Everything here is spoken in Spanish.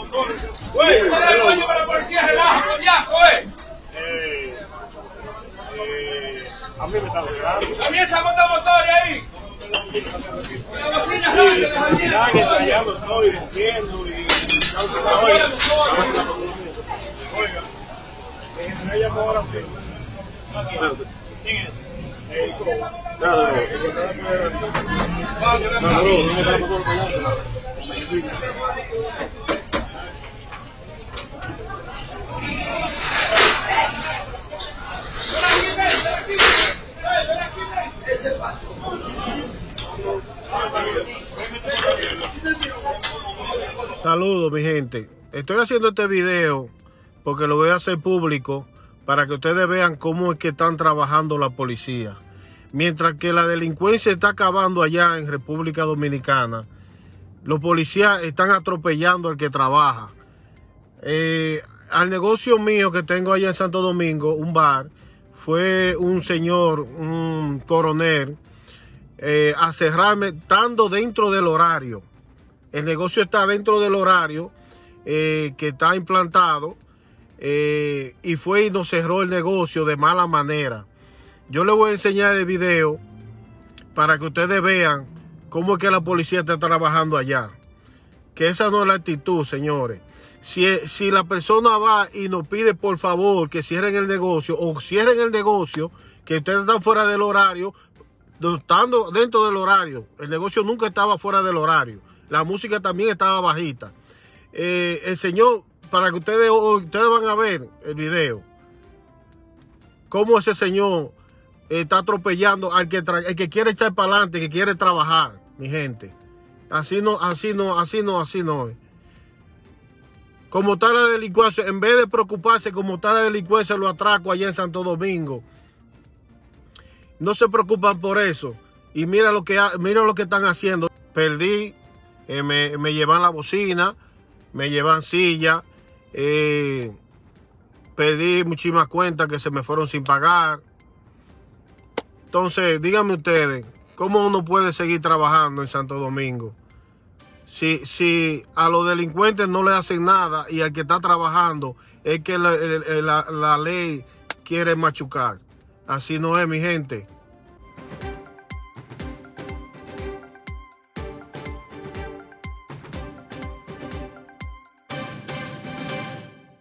ahí. Güey, el coño que la policía relaja, coñazo, eh. Eh, eh, a mí me está llegando. A mí esa bota motores ahí. Y la bocina arranca de la Están mierda. ensayando todo y diciendo y... Oiga, oiga, eh, me llamó ahora sí. ¿Quién es? Eh, Nada, el que estaba esperando. no, no, no me está por allá. Saludos mi gente. Estoy haciendo este video porque lo voy a hacer público para que ustedes vean cómo es que están trabajando la policía. Mientras que la delincuencia está acabando allá en República Dominicana, los policías están atropellando al que trabaja. Eh, al negocio mío que tengo allá en Santo Domingo, un bar, fue un señor, un coronel, eh, a cerrarme estando dentro del horario. El negocio está dentro del horario eh, que está implantado eh, y fue y nos cerró el negocio de mala manera. Yo les voy a enseñar el video para que ustedes vean cómo es que la policía está trabajando allá. Que esa no es la actitud, señores. Si, si la persona va y nos pide por favor que cierren el negocio o cierren el negocio, que ustedes están fuera del horario, estando dentro del horario, el negocio nunca estaba fuera del horario. La música también estaba bajita. Eh, el señor, para que ustedes, ustedes van a ver el video, cómo ese señor está atropellando al que, el que quiere echar para adelante, que quiere trabajar, mi gente. Así no, así no, así no, así no. Como está la delincuencia, en vez de preocuparse como está la delincuencia, lo atraco allá en Santo Domingo. No se preocupan por eso. Y mira lo que, mira lo que están haciendo. Perdí, eh, me, me llevan la bocina, me llevan silla, eh, perdí muchísimas cuentas que se me fueron sin pagar. Entonces, díganme ustedes, ¿cómo uno puede seguir trabajando en Santo Domingo? Si, si a los delincuentes no le hacen nada y al que está trabajando es que la, la- la ley quiere machucar. Así no es, mi gente.